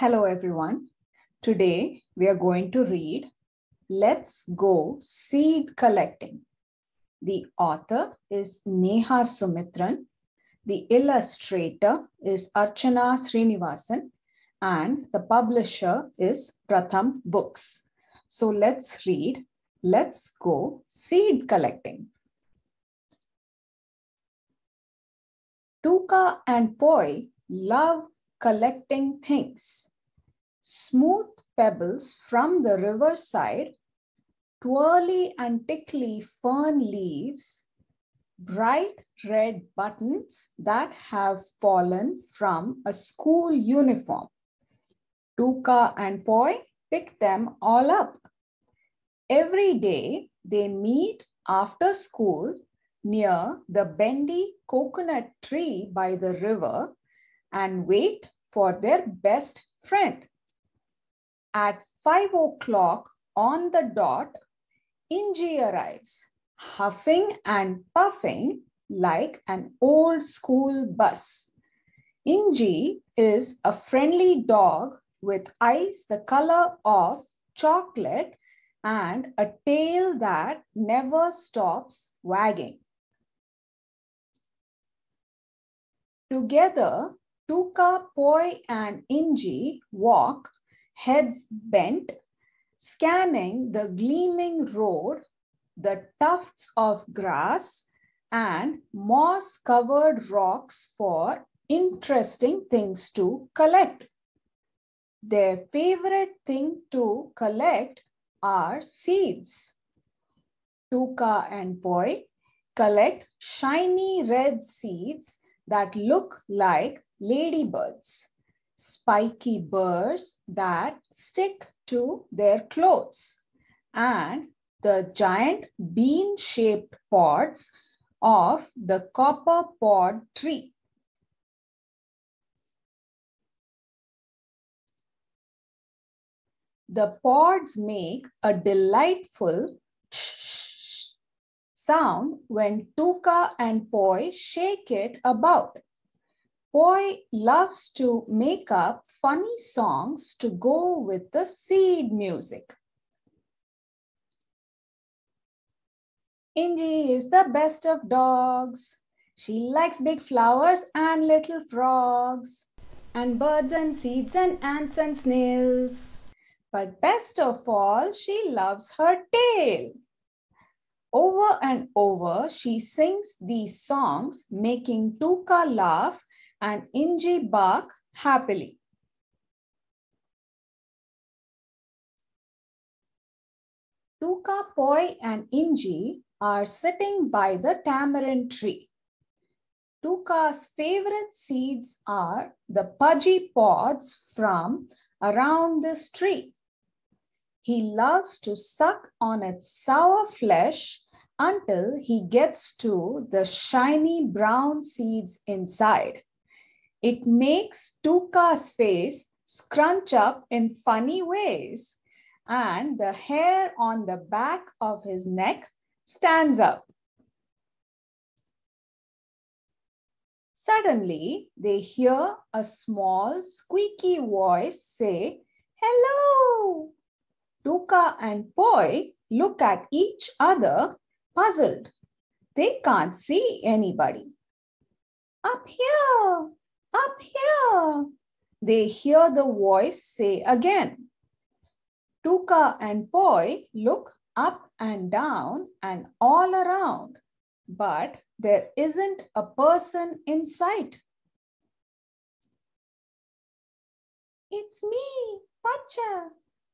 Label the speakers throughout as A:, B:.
A: Hello, everyone. Today we are going to read Let's Go Seed Collecting. The author is Neha Sumitran. The illustrator is Archana Sreenivasan. And the publisher is Pratham Books. So let's read Let's Go Seed Collecting. Tuka and Poi love collecting things. Smooth pebbles from the riverside, twirly and tickly fern leaves, bright red buttons that have fallen from a school uniform. Tuka and Poi pick them all up. Every day they meet after school near the bendy coconut tree by the river and wait for their best friend. At five o'clock on the dot, Inji arrives, huffing and puffing like an old school bus. Inji is a friendly dog with eyes the color of chocolate and a tail that never stops wagging. Together, Tuka, Poi, and Inji walk, heads bent, scanning the gleaming road, the tufts of grass, and moss covered rocks for interesting things to collect. Their favorite thing to collect are seeds. Tuka and Poi collect shiny red seeds that look like ladybirds, spiky burrs that stick to their clothes, and the giant bean-shaped pods of the copper pod tree. The pods make a delightful sound when Tuka and Poi shake it about. Poi loves to make up funny songs to go with the seed music. Inji is the best of dogs. She likes big flowers and little frogs, and birds and seeds and ants and snails. But best of all, she loves her tail. Over and over, she sings these songs, making Tuka laugh and Inji bark happily. Tuka, Poi, and Inji are sitting by the tamarind tree. Tuka's favorite seeds are the pudgy pods from around this tree. He loves to suck on its sour flesh until he gets to the shiny brown seeds inside. It makes Tuka's face scrunch up in funny ways, and the hair on the back of his neck stands up. Suddenly, they hear a small squeaky voice say, Hello! Tuka and Poi look at each other, puzzled. They can't see anybody. Up here, up here, they hear the voice say again. Tuka and Poi look up and down and all around, but there isn't a person in sight. It's me, Pacha.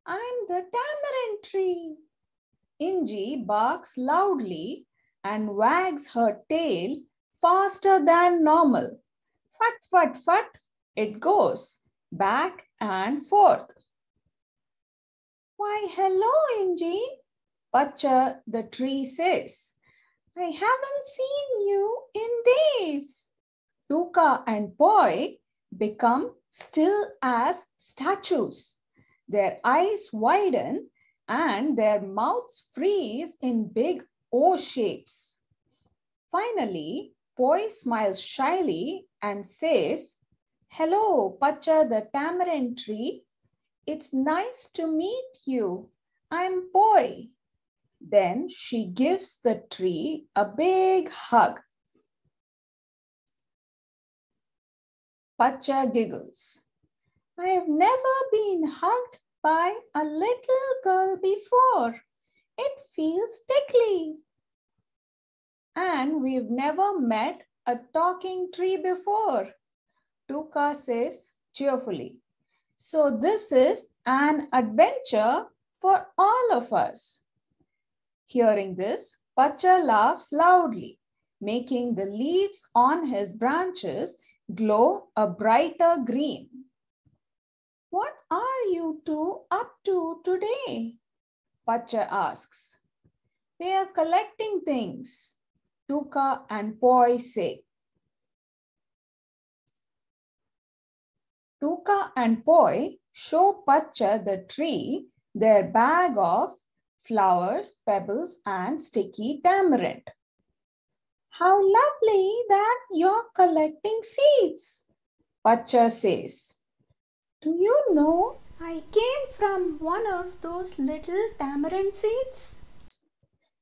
A: I'm the tamarind tree. Inji barks loudly and wags her tail faster than normal. Fut, fut, fut, it goes back and forth. Why, hello, Inji, Pacha the tree says. I haven't seen you in days. Tuka and Poi become still as statues. Their eyes widen and their mouths freeze in big O shapes. Finally, Poi smiles shyly and says, Hello, Pacha the tamarind tree. It's nice to meet you. I'm Poi. Then she gives the tree a big hug. Pacha giggles. I have never been hugged by a little girl before. It feels tickly. And we've never met a talking tree before. Tuka says cheerfully. So this is an adventure for all of us. Hearing this, Pacha laughs loudly, making the leaves on his branches glow a brighter green. What are you two up to today? Pacha asks. We are collecting things, Tuka and Poi say. Tuka and Poi show Pacha the tree their bag of flowers, pebbles, and sticky tamarind. How lovely that you're collecting seeds, Pacha says. Do you know I came from one of those little tamarind seeds?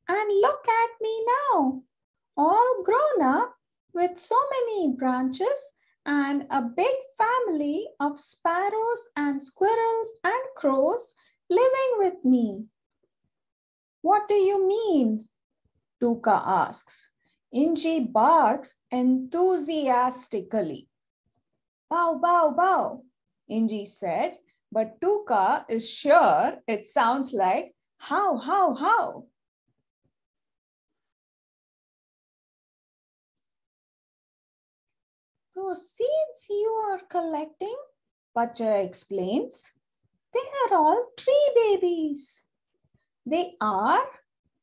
A: And look at me now, all grown up with so many branches and a big family of sparrows and squirrels and crows living with me. What do you mean? Tuka asks. Inji barks enthusiastically. Bow, bow, bow, Inji said, but Tuka is sure it sounds like how, how, how. Seeds you are collecting, Pacha explains, they are all tree babies. They are?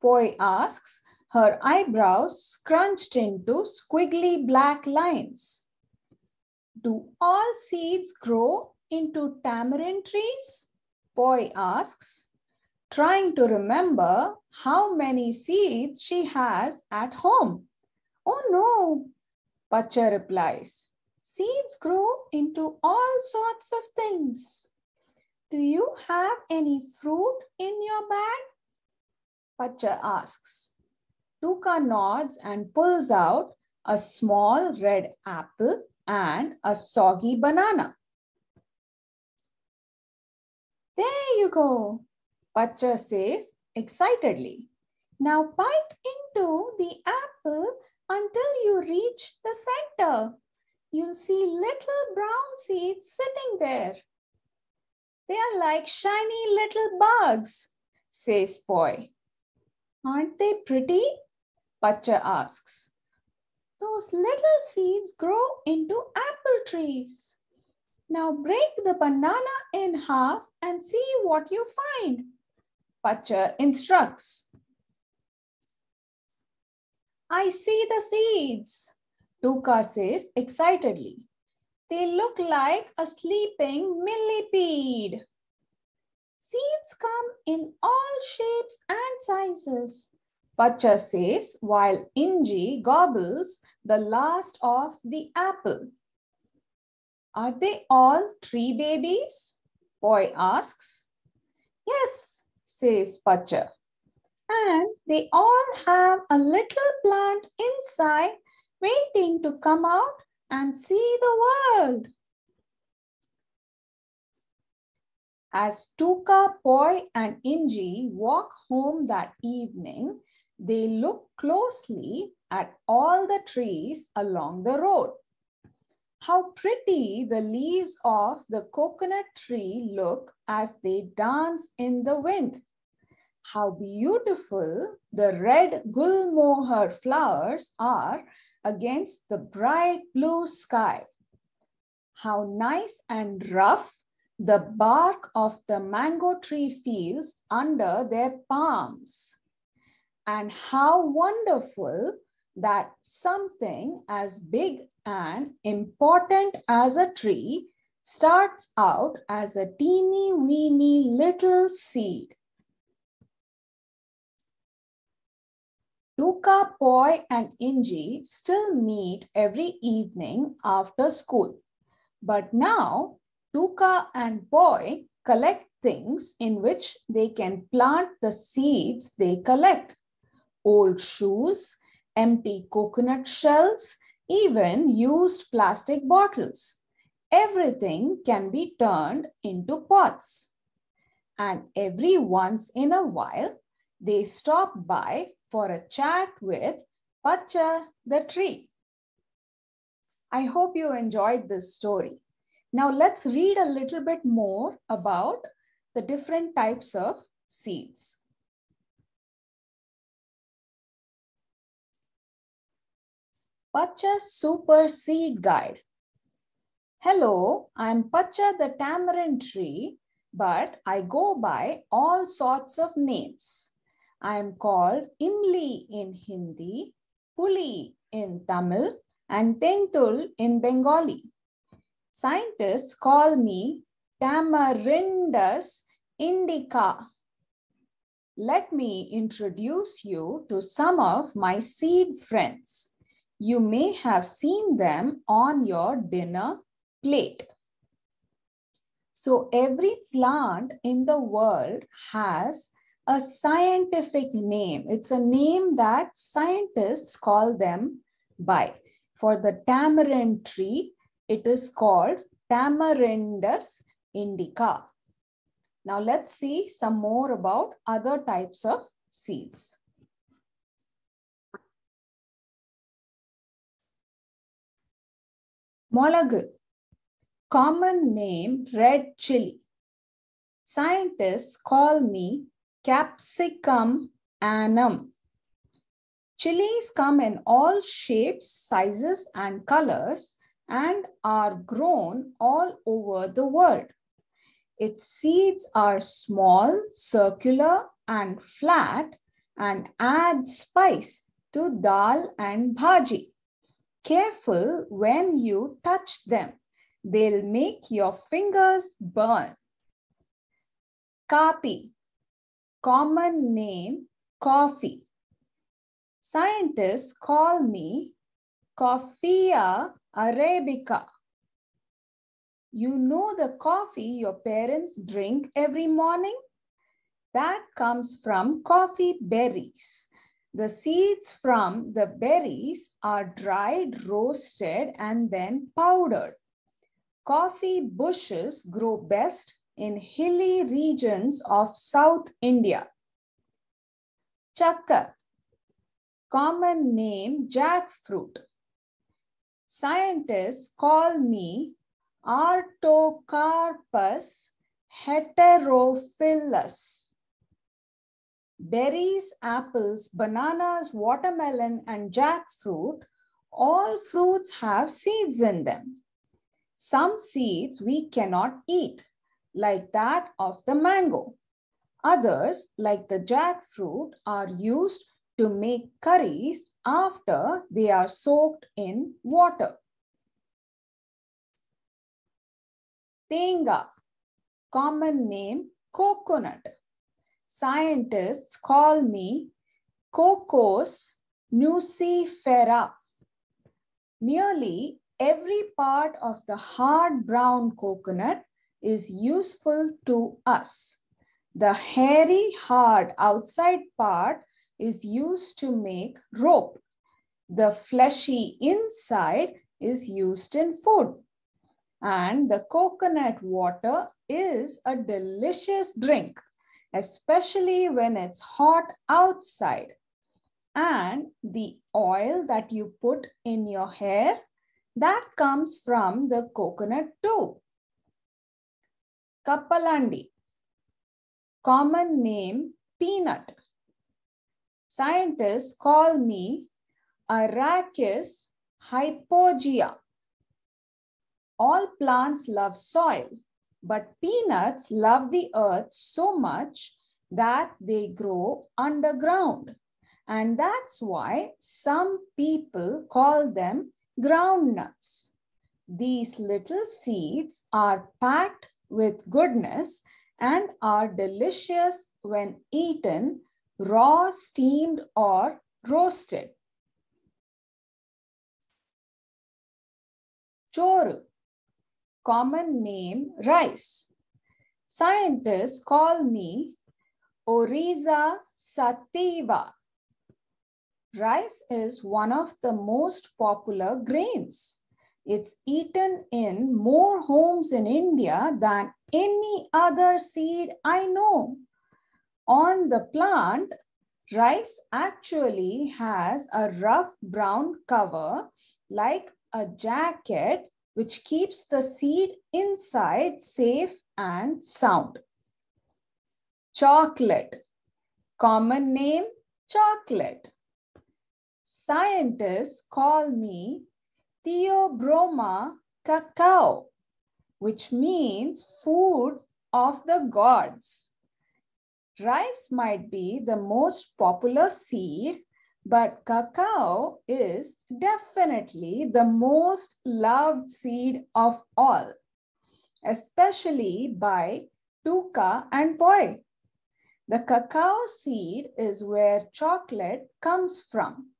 A: Poi asks, her eyebrows scrunched into squiggly black lines. Do all seeds grow into tamarind trees? Poi asks, trying to remember how many seeds she has at home. Oh no, Pacha replies. Seeds grow into all sorts of things. Do you have any fruit in your bag? Pacha asks. Tuka nods and pulls out a small red apple and a soggy banana. There you go, Pacha says excitedly. Now bite into the apple until you reach the center. You'll see little brown seeds sitting there. They are like shiny little bugs, says Poi. Aren't they pretty? Pacha asks. Those little seeds grow into apple trees. Now break the banana in half and see what you find. Pacha instructs. I see the seeds, Tuka says excitedly. They look like a sleeping millipede. Seeds come in all shapes and sizes, Pacha says while Inji gobbles the last of the apple. Are they all tree babies? Poi asks. Yes, says Pacha. And they all have a little plant inside waiting to come out and see the world. As Tuka, Poi, and Inji walk home that evening, they look closely at all the trees along the road. How pretty the leaves of the coconut tree look as they dance in the wind. How beautiful the red gulmohar flowers are against the bright blue sky. How nice and rough the bark of the mango tree feels under their palms. And how wonderful that something as big and important as a tree starts out as a teeny weeny little seed. Tuka, Poi, and Inji still meet every evening after school. But now, Tuka and Poi collect things in which they can plant the seeds they collect. Old shoes, empty coconut shells, even used plastic bottles. Everything can be turned into pots. And every once in a while, they stop by for a chat with Pacha the tree. I hope you enjoyed this story. Now let's read a little bit more about the different types of seeds. Pacha Super Seed Guide. Hello, I'm Pacha the tamarind tree, but I go by all sorts of names. I'm called Imli in Hindi, Puli in Tamil, and Tentul in Bengali. Scientists call me Tamarindus indica. Let me introduce you to some of my seed friends. You may have seen them on your dinner plate. So every plant in the world has a scientific name. It's a name that scientists call them by. For the tamarind tree, it is called Tamarindus indica. Now let's see some more about other types of seeds. Molagu, common name red chili. Scientists call me Capsicum annuum. Chilies come in all shapes, sizes, and colors and are grown all over the world. Its seeds are small, circular, and flat and add spice to dal and bhaji. Careful when you touch them. They'll make your fingers burn. Kapi, common name coffee. Scientists call me Coffea arabica. You know the coffee your parents drink every morning? That comes from coffee berries. The seeds from the berries are dried, roasted, and then powdered. Coffee bushes grow best in hilly regions of South India. Chakka, common name jackfruit. Scientists call me Artocarpus heterophyllus. Berries, apples, bananas, watermelon, and jackfruit, all fruits have seeds in them. Some seeds we cannot eat, like that of the mango. Others, like the jackfruit, are used to make curries after they are soaked in water. Tenga, common name coconut. Scientists call me Cocos nucifera. Nearly every part of the hard brown coconut is useful to us. The hairy, hard outside part is used to make rope. The fleshy inside is used in food. And the coconut water is a delicious drink, especially when it's hot outside. And the oil that you put in your hair, that comes from the coconut too. Kapalandi, common name peanut. Scientists call me Arachis hypogaea. All plants love soil, but peanuts love the earth so much that they grow underground. And that's why some people call them groundnuts. These little seeds are packed with goodness and are delicious when eaten raw, steamed, or roasted. Choru, common name rice. Scientists call me Oryza sativa. Rice is one of the most popular grains. It's eaten in more homes in India than any other seed I know. On the plant, rice actually has a rough brown cover like a jacket which keeps the seed inside safe and sound. Chocolate, common name chocolate. Scientists call me Theobroma cacao, which means food of the gods. Rice might be the most popular seed, but cacao is definitely the most loved seed of all, especially by Tuka and Poi. The cacao seed is where chocolate comes from.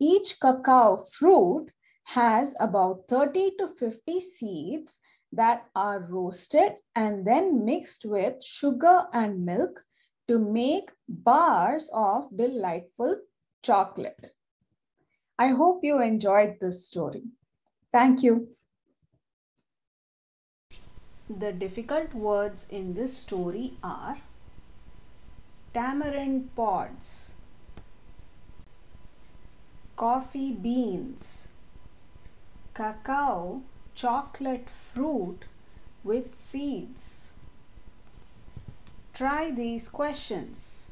A: Each cacao fruit has about 30 to 50 seeds that are roasted and then mixed with sugar and milk to make bars of delightful chocolate. I hope you enjoyed this story. Thank you. The difficult words in this story are tamarind pods, coffee beans, cacao chocolate fruit with seeds. Try these questions.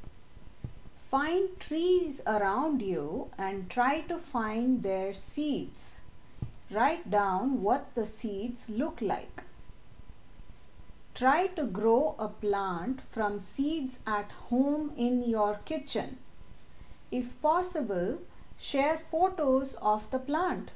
A: Find trees around you and try to find their seeds. Write down what the seeds look like. Try to grow a plant from seeds at home in your kitchen. If possible, share photos of the plant.